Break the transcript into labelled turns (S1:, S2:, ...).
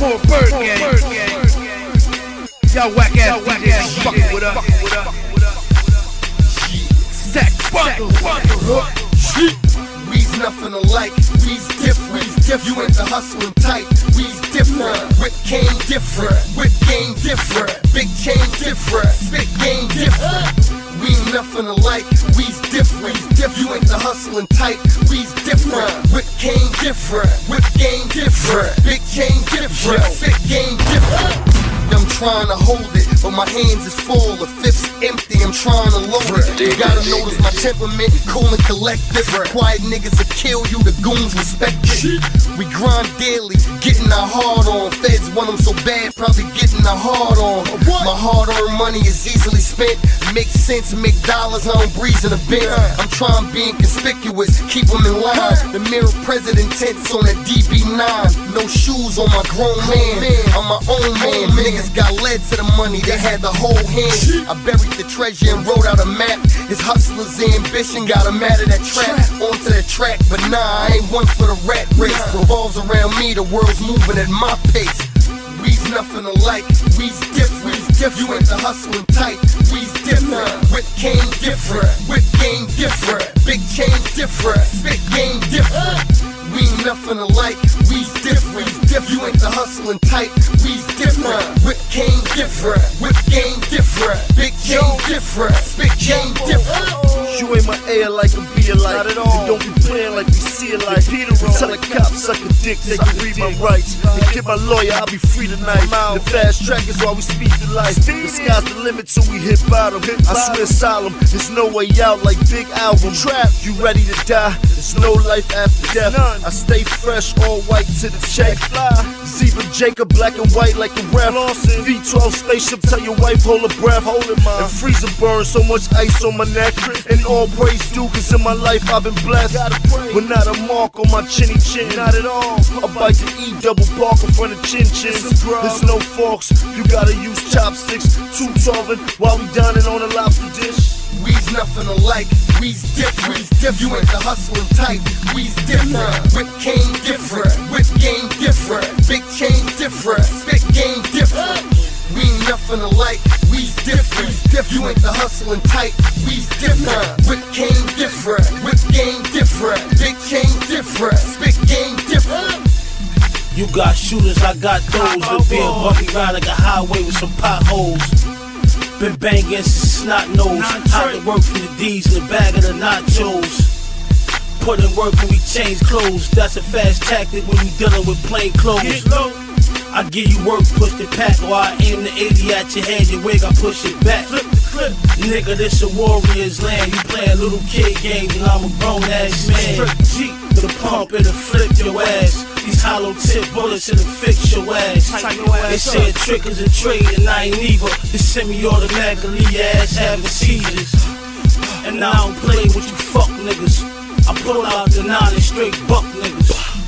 S1: More Byrdgang. Y'all whack ass DJs fucking with us. Stack bundle.
S2: We's nothing alike, we's different. You ain't the hustling type, we's different. Whip came different, whip game different. Big chain different, spit game different. We nothing alike, we's different. You ain't the hustling type, different. Whip came different, whip game different. Big chain different, spit game different. I'm trying to hold it, but my hands is full. The fifth's empty, I'm trying to load it. You gotta notice my temperament, cool and collective. Quiet niggas will kill you, the goons respect it. We grind daily, getting our hard on. Feds want them so bad, probably getting our hard on. My hard earned money is easily spent. Make sense, make dollars, I don't breeze in a bit. I'm trying being conspicuous, keep them in line. The mirror president tents on a DB9. No shoes on my grown man, I'm my own man. Niggas got led to the money, they had the whole hand. I buried the treasure and wrote out a map. His hustler's ambition got him out of that trap, onto the track. But nah, I ain't one for the rat race. Revolves around me, the world's moving at my pace. We's nothing alike, we's different. You ain't the hustling type, we's different. Whip came different, whip game different. Big chain different, spit game different. We ain't nothing alike, we's different. You ain't the hustling type, we's different. Whip came different, whip game different. Big chain different, spit game different.
S3: You ain't my air like a be like. Not at all. And don't be playing like we see it like. Peter Tell a cop suck a dick, they can read my rights. And get my lawyer, I'll be free tonight. The fast track is why we speed the life. The sky's the limit, till we hit bottom. I swear solemn, there's no way out like big album. Trap, you ready to die? There's no life after death. I stay fresh, all white to the check. Zebra Jacob, black and white like a ref. V12 spaceship, tell your wife hold her breath. Hold it, And freezer burn, so much ice on my neck. And all praise due, cause in my life I've been blessed. But not a mark on my chinny chin. Not at all. I bite the E double bark in front of chin chin. There's no forks, you gotta use chopsticks. Two solving while we dining on a lobster dish.
S2: We's nothing alike, we's different. We's different. You ain't the hustling type, we's different. Whip came different, whip game different. Big chain different, spit game different. We ain't nothing alike, we's different. You ain't the hustling type, we's different. Whip came different, whip game different. Chain different, spit game different.
S4: You got shooters, I got those. The being bumpy ride like a highway with some potholes. Been banging since snot nose. Out to work from the D's in the bag of the nachos. Put in work when we change clothes. That's a fast tactic when you dealing with plain clothes. I give you work, push the pack, or I aim the 80 at your head, your wig, I push it back. Flip the clip. Nigga, this a warrior's land. You playing little kid games, and I'm a grown ass man. Jeep, the pump, it'll flip your ass. These hollow tip bullets, it'll fix your ass. They say trick is a trade, and I ain't either. This semi-automatically, ass having seizures. And I don't play with you fuck niggas. I pull out the nine and straight buck niggas.